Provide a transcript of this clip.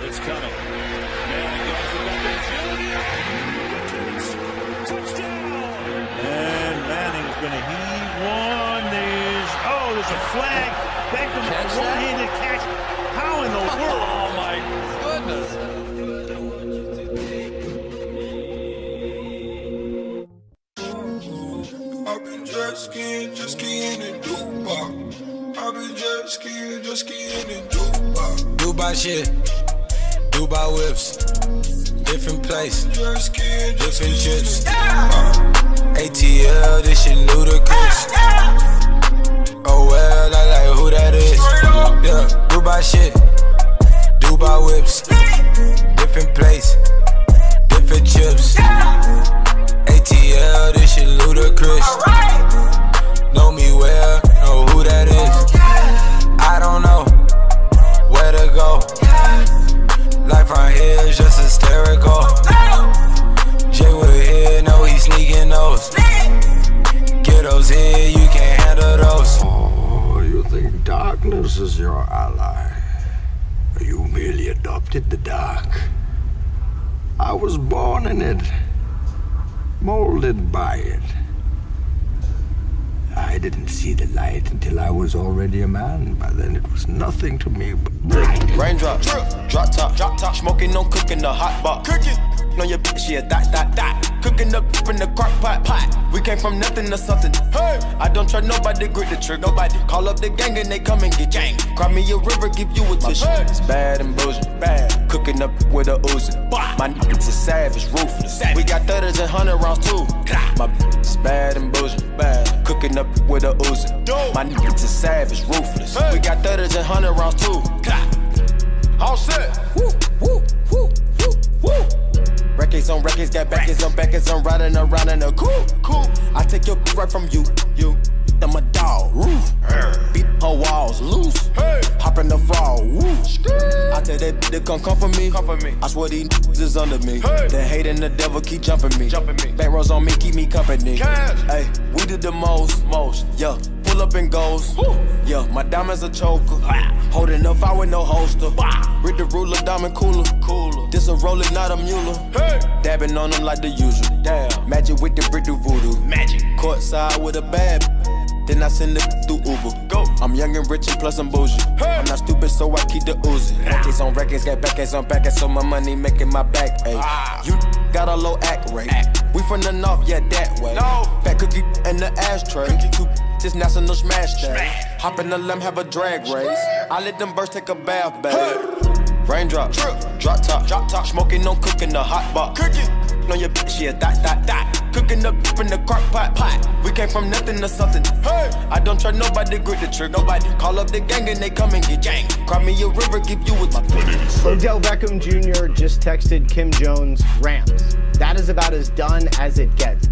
It's coming. Manning goes to Beckham Jr. Touchdown! And Manning's going to heave one. There's oh, there's a flag. Beckham Catch one-handed jet skiing, jet skiing in Dubai. I've been jet skiing, jet skiing in Dubai. Dubai shit, Dubai whips, different place, Jet skiing, different chips. in Dubai. ATL, this shit ludicrous. Oh well, I like who that is. Yeah, Dubai shit, darkness is your ally? You merely adopted the dark. I was born in it, molded by it. I didn't see the light until I was already a man. By then, it was nothing to me but Raindrop, drip, drop top, drop top, smoking no cooking the hot pot. Cooking on your bitch, yeah, that, that, that. Cooking up in the crock pot, pot. We came from nothing to something. Hey, I don't try nobody, grip the trigger. Nobody call up the gang and they come and get gang. Cry me a river, give you a tissue. It's bad and bullshit, bad. Cooking up with a Uzi. My niggas is savage, ruthless. We got thudders and hundred rounds too. My bitch is bad and bullshit, bad. Cooking up with a Uzi. My niggas is savage, ruthless. We got thudders and hundred rounds too. All set. Woo, Records, got backers on backers, I'm riding around in a cool, cool. I take your right from you, you. I'm a dog, roof. Beat her walls loose. Hey. Hop in the fall, woo. I tell that bitch to come come for me. Come for me. I swear these is under me. Hey. The hate and the devil keep jumping me. Jumping me. Back rows on me, keep me company. Hey, we did the most, most. Yeah, pull up and goes. Yeah, my diamonds a choker. Holding up, I with no holster. Read the ruler, diamond cooler. Cooler. This a roller, not a mule. Hey. Dabbing on them like the usual. Damn. Magic with the brick do voodoo. Magic. Court side with a bad. Then I send it through Uber. Go. I'm young and rich and plus I'm bougie. I'm not stupid, so I keep the Uzi. Records on records, got backers on backers, so my money making my back ache. You got a low act rate. We from the north, yeah, that way. No. Fat cookie in the ashtray. Two this national smash day. Hop in the limb, have a drag race. I let them birds take a bath, babe. Raindrop, drop top, drop top, smoking on cooking the hot pot. Cooking on your bitch, yeah, that, that, that. Cooking up in the crock pot, pot. We came from nothing to something. Hey, I don't try nobody, grip the trigger. Nobody call up the gang and they come and get gang. Cry me a river, give you a Odell Beckham Jr. just texted Kim Jones Rams. That is about as done as it gets.